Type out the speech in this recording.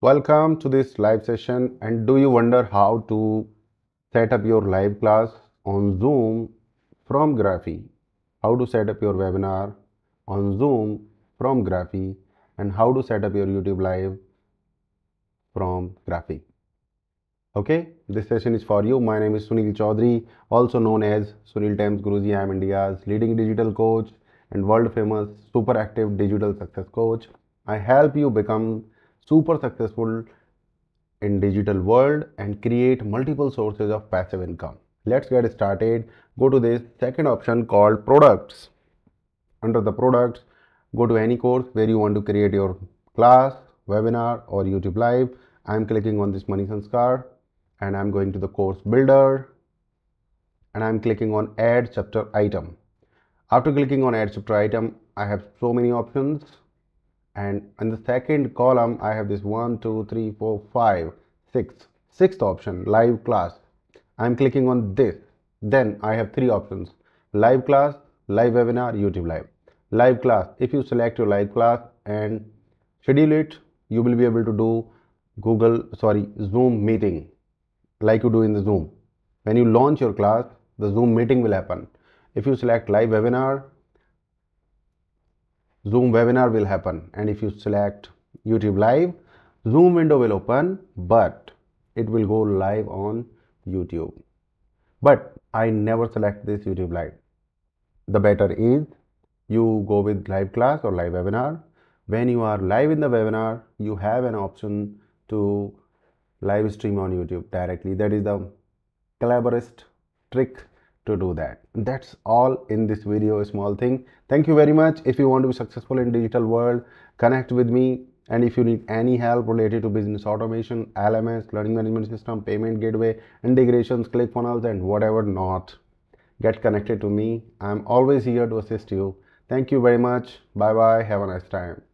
Welcome to this live session and do you wonder how to set up your live class on Zoom from Graphy? How to set up your webinar on Zoom from Graphy and how to set up your YouTube live from Graphy. Okay, this session is for you. My name is Sunil Chaudhary, also known as Suniltams Guruji. I am India's leading digital coach and world famous super active digital success coach. I help you become super successful in digital world and create multiple sources of passive income. Let's get started. Go to this second option called products. Under the products go to any course where you want to create your class webinar or youtube live. I'm clicking on this money sanskar and i'm going to the course builder and i'm clicking on add chapter item. After clicking on add chapter item i have so many options and in the second column I have this one two three four five six sixth option live class. I'm clicking on this. Then I have three options. Live class live webinar YouTube live. Live class if you select your live class and schedule it you will be able to do Google sorry Zoom meeting like you do in the Zoom. When you launch your class the Zoom meeting will happen. If you select live webinar Zoom webinar will happen. And if you select YouTube live Zoom window will open but it will go live on YouTube. But I never select this YouTube live. The better is you go with live class or live webinar. When you are live in the webinar you have an option to live stream on YouTube directly. That is the cleverest trick to do that. That's all in this video a small thing. Thank you very much. If you want to be successful in digital world connect with me. And if you need any help related to business automation lms learning management system payment gateway integrations clickfunnels and whatever not get connected to me. I'm always here to assist you. Thank you very much. Bye bye have a nice time